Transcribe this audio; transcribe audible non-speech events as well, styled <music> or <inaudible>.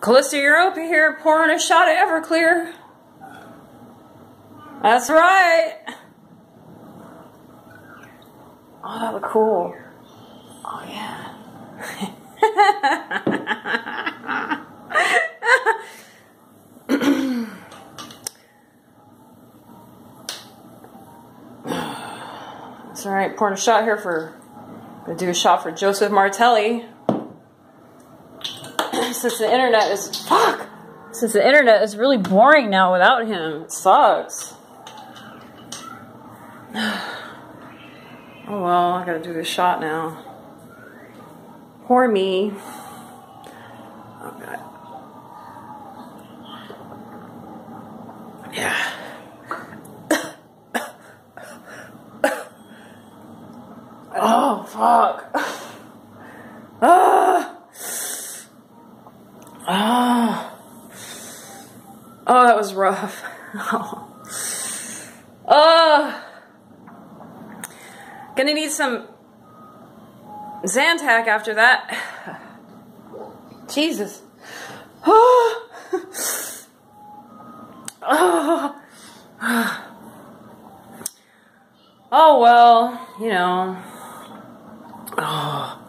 Calista Europa here, pouring a shot of Everclear. That's right. Oh, that look cool. Oh, yeah. <coughs> That's all right. Pouring a shot here for. I'm Gonna do a shot for Joseph Martelli. <clears throat> Since the internet is fuck. Since the internet is really boring now without him, it sucks. <sighs> Oh well, I gotta do this shot now. Poor me. Oh god. Yeah. <coughs> <coughs> <coughs> oh fuck. Ah. Oh, that was rough. Oh. <laughs> Gonna need some Zantac after that. <sighs> Jesus. Oh. <sighs> Oh. <sighs> oh well, you know. Oh.